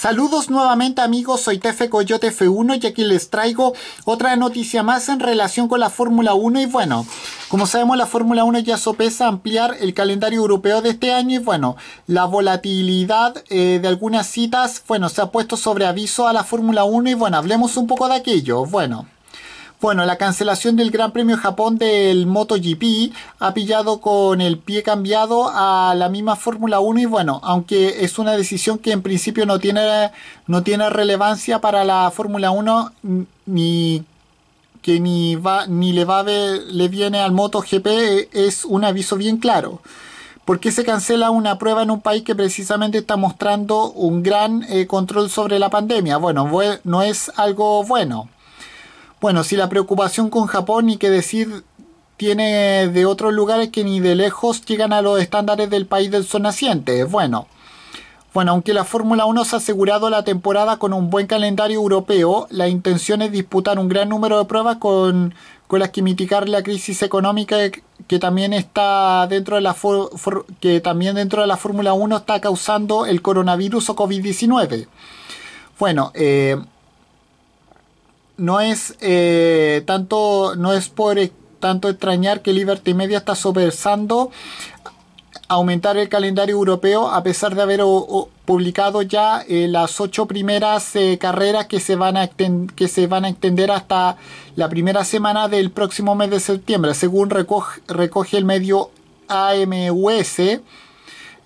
Saludos nuevamente amigos, soy Tefe Coyote F1 y aquí les traigo otra noticia más en relación con la Fórmula 1 y bueno, como sabemos la Fórmula 1 ya sopesa ampliar el calendario europeo de este año. Y bueno, la volatilidad eh, de algunas citas, bueno, se ha puesto sobre aviso a la Fórmula 1 y bueno, hablemos un poco de aquello, bueno. Bueno, la cancelación del Gran Premio Japón del MotoGP ha pillado con el pie cambiado a la misma Fórmula 1 y bueno, aunque es una decisión que en principio no tiene, no tiene relevancia para la Fórmula 1 ni que ni va ni le va le viene al MotoGP es un aviso bien claro. ¿Por qué se cancela una prueba en un país que precisamente está mostrando un gran eh, control sobre la pandemia? Bueno, no es algo bueno. Bueno, si la preocupación con Japón ni que decir tiene de otros lugares que ni de lejos llegan a los estándares del país del sol naciente. Bueno, bueno, aunque la Fórmula 1 se ha asegurado la temporada con un buen calendario europeo, la intención es disputar un gran número de pruebas con, con las que mitigar la crisis económica que también está dentro de la que también dentro de la Fórmula 1 está causando el coronavirus o COVID-19. Bueno, eh, no es eh, tanto no es por e, tanto extrañar que Liberty Media está sopesando aumentar el calendario europeo a pesar de haber publicado ya eh, las ocho primeras eh, carreras que se van a que se van a extender hasta la primera semana del próximo mes de septiembre. Según recoge, recoge el medio AMUS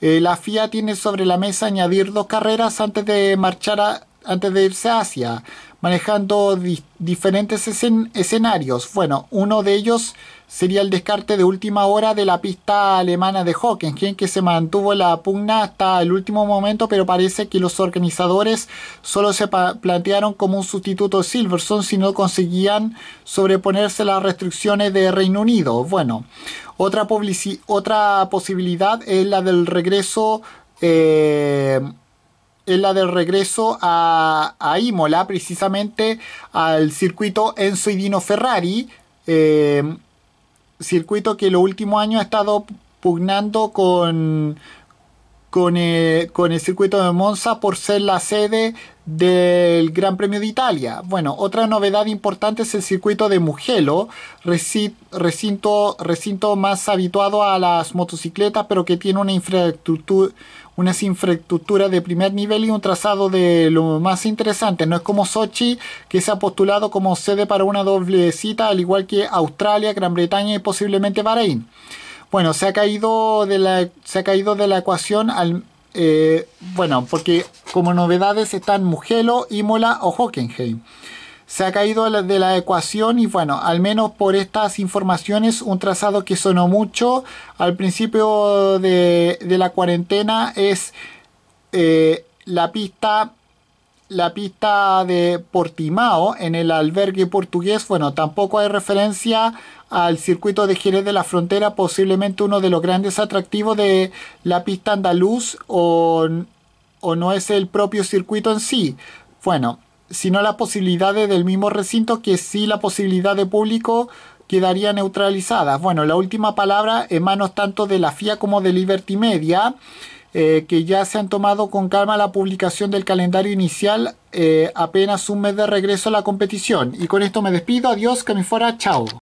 la FIA tiene sobre la mesa añadir dos carreras antes de marchar a, antes de irse a Asia manejando diferentes escenarios. Bueno, uno de ellos sería el descarte de última hora de la pista alemana de Hockenheim, que se mantuvo la pugna hasta el último momento, pero parece que los organizadores solo se plantearon como un sustituto de Silverstone si no conseguían sobreponerse las restricciones de Reino Unido. Bueno, otra, otra posibilidad es la del regreso. Eh, es la del regreso a, a Imola, precisamente al circuito Enzo y Dino Ferrari, eh, circuito que los últimos años ha estado pugnando con, con, el, con el circuito de Monza por ser la sede del Gran Premio de Italia. Bueno, otra novedad importante es el circuito de Mugello, recinto, recinto más habituado a las motocicletas, pero que tiene una infraestructura, unas infraestructuras de primer nivel y un trazado de lo más interesante. No es como Sochi, que se ha postulado como sede para una doble cita, al igual que Australia, Gran Bretaña y posiblemente Bahrein. Bueno, se ha caído de la, se ha caído de la ecuación al, eh, bueno, porque como novedades están Mugello, Imola o Hockenheim. Se ha caído de la ecuación y bueno, al menos por estas informaciones, un trazado que sonó mucho al principio de, la cuarentena es eh, la pista la pista de Portimao en el albergue portugués, bueno, tampoco hay referencia al circuito de Jerez de la Frontera, posiblemente uno de los grandes atractivos de la pista andaluz o, o no es el propio circuito en sí. Bueno, sino las posibilidades del mismo recinto que sí la posibilidad de público quedaría neutralizada. Bueno, la última palabra en manos tanto de la FIA como de Liberty Media, eh, que ya se han tomado con calma la publicación del calendario inicial, eh, apenas un mes de regreso a la competición. Y con esto me despido, adiós, que me fuera, chao.